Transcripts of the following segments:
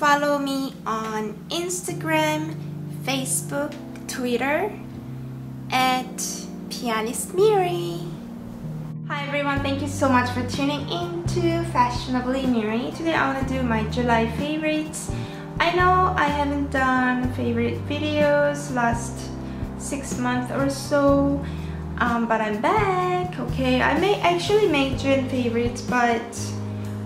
follow me on Instagram, Facebook, Twitter at Pianist Miri. Hi everyone, thank you so much for tuning in to Fashionably Miri. Today I want to do my July favorites. I know I haven't done favorite videos last six months or so, um, but I'm back, okay? I may actually make June favorites, but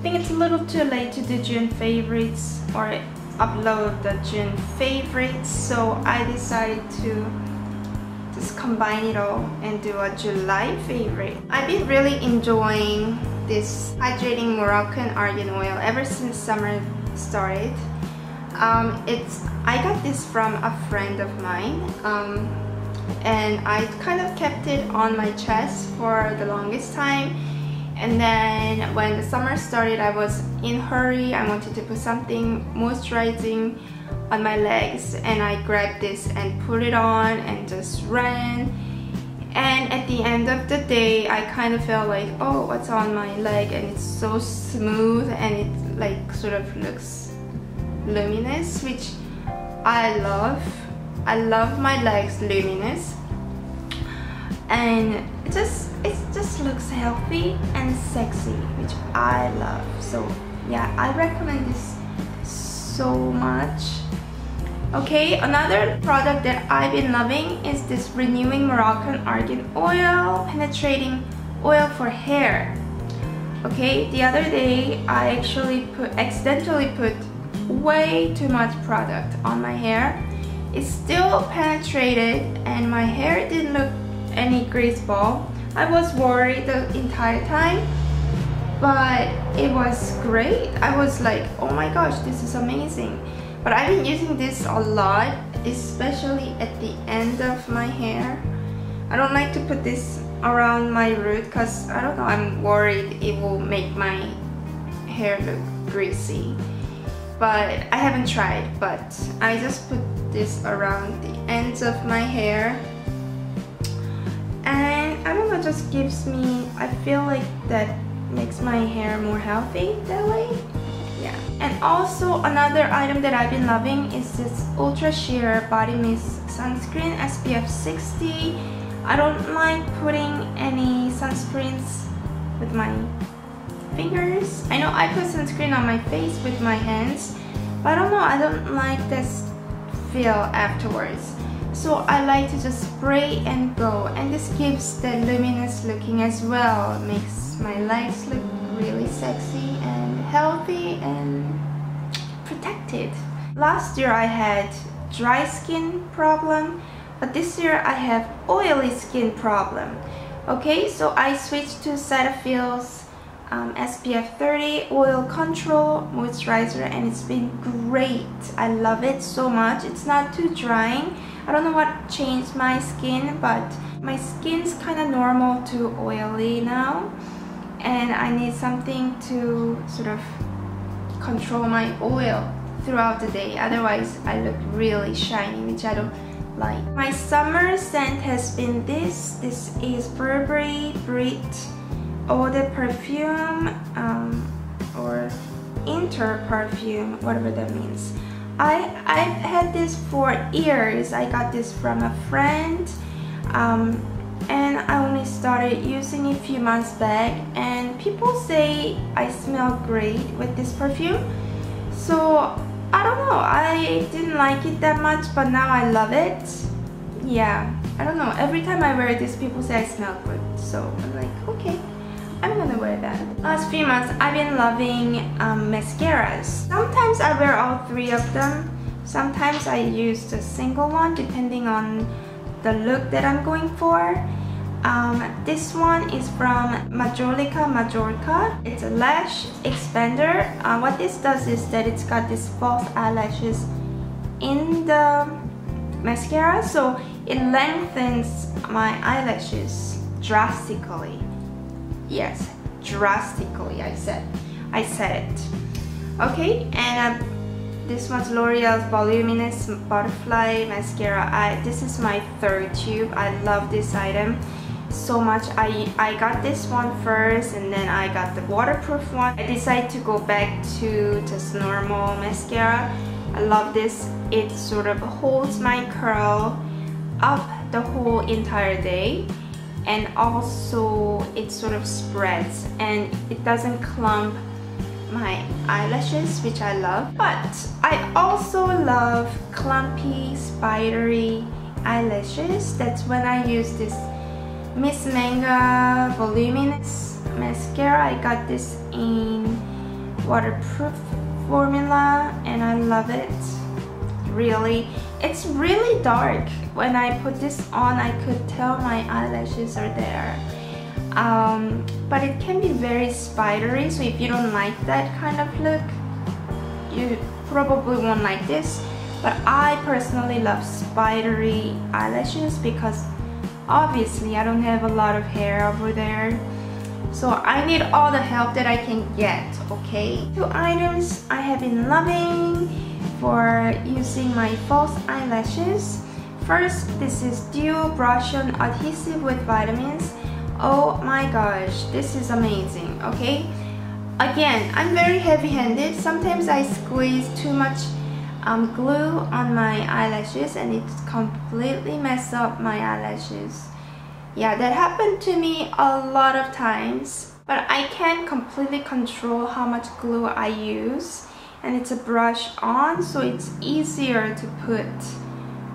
think it's a little too late to do June favorites or upload the June favorites, so I decided to just combine it all and do a July favorite. I've been really enjoying this hydrating Moroccan argan oil ever since summer started. Um, it's I got this from a friend of mine um, and I kind of kept it on my chest for the longest time and then when the summer started I was in hurry. I wanted to put something moisturizing on my legs and I grabbed this and put it on and just ran. And at the end of the day I kind of felt like oh what's on my leg? And it's so smooth and it like sort of looks luminous which I love. I love my legs luminous. And just it just looks healthy and sexy which I love. So yeah I recommend this so much. Okay another product that I've been loving is this renewing Moroccan argan oil penetrating oil for hair. Okay the other day I actually put accidentally put way too much product on my hair. It still penetrated and my hair didn't look any grease ball I was worried the entire time but it was great. I was like oh my gosh this is amazing. But I've been using this a lot especially at the end of my hair. I don't like to put this around my root because I don't know I'm worried it will make my hair look greasy. But I haven't tried but I just put this around the ends of my hair. And I don't know just gives me I feel like that makes my hair more healthy that way yeah and also another item that I've been loving is this ultra sheer body mist sunscreen SPF 60 I don't like putting any sunscreens with my fingers. I know I put sunscreen on my face with my hands, but I don't know, I don't like this feel afterwards. So I like to just spray and go, and this gives the luminous looking as well. Makes my legs look really sexy and healthy and protected. Last year I had dry skin problem, but this year I have oily skin problem. Okay, so I switched to Cetaphil's um, SPF 30 oil control moisturizer and it's been great I love it so much it's not too drying I don't know what changed my skin but my skin's kind of normal to oily now and I need something to sort of control my oil throughout the day. Otherwise I look really shiny which I don't like. My summer scent has been this this is Burberry Brit eau de perfume um, or inter perfume whatever that means I, I've had this for years. I got this from a friend um, and I only started using it a few months back and people say I smell great with this perfume. So I don't know. I didn't like it that much but now I love it. Yeah I don't know. Every time I wear this people say I smell good. So I'm like okay I'm gonna wear that. Last few months, I've been loving um, mascaras. Sometimes I wear all three of them. Sometimes I use the single one depending on the look that I'm going for. Um, this one is from Majolica Majorca. It's a lash expander. Uh, what this does is that it's got these false eyelashes in the mascara so it lengthens my eyelashes drastically yes drastically I said I said it okay and uh, this one's L'Oreal's Voluminous Butterfly Mascara I, this is my third tube I love this item so much. I, I got this one first and then I got the waterproof one. I decided to go back to just normal mascara. I love this. It sort of holds my curl up the whole entire day and also it sort of spreads and it doesn't clump my eyelashes which I love. But I also love clumpy spidery eyelashes. That's when I use this Miss Manga Voluminous Mascara. I got this in waterproof formula and I love it. Really it's really dark. When I put this on I could tell my eyelashes are there. Um, but it can be very spidery so if you don't like that kind of look you probably won't like this. But I personally love spidery eyelashes because obviously I don't have a lot of hair over there. So I need all the help that I can get okay? Two items I have been loving for using my false eyelashes. First this is Duo brush on adhesive with vitamins. Oh my gosh this is amazing okay? Again I'm very heavy-handed. Sometimes I squeeze too much um, glue on my eyelashes and it completely mess up my eyelashes. Yeah that happened to me a lot of times but I can't completely control how much glue I use and it's a brush on so it's easier to put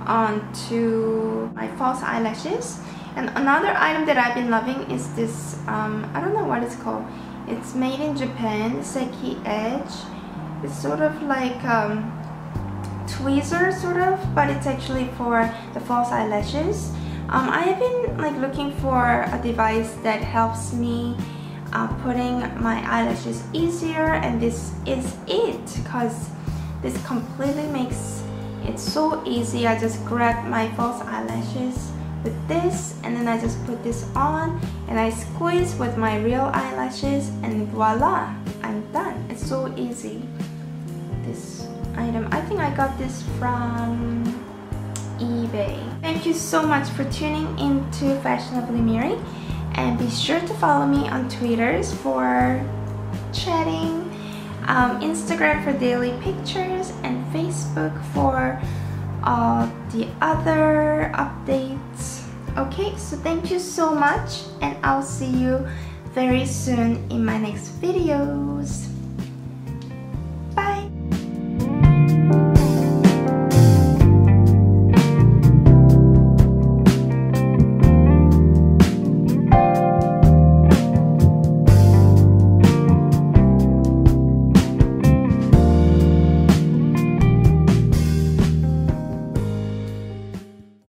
onto my false eyelashes and another item that I've been loving is this, um, I don't know what it's called. It's made in Japan, Seki Edge. It's sort of like um, tweezer sort of, but it's actually for the false eyelashes. Um, I have been like looking for a device that helps me uh, putting my eyelashes easier and this is it because this completely makes it so easy. I just grab my false eyelashes with this and then I just put this on and I squeeze with my real eyelashes and voila I'm done. It's so easy. This item I think I got this from eBay. Thank you so much for tuning into Fashionably Miri and be sure to follow me on Twitters for chatting um, Instagram for daily pictures and Facebook for all the other updates. Okay so thank you so much and I'll see you very soon in my next videos